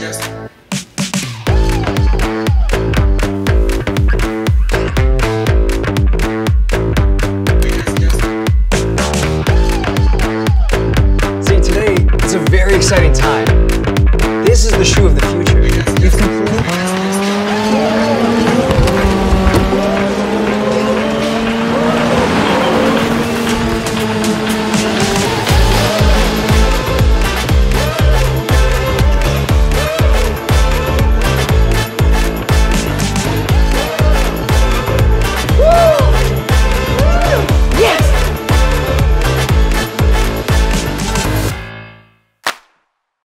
See, today it's a very exciting time. This is the shoe of the future. You've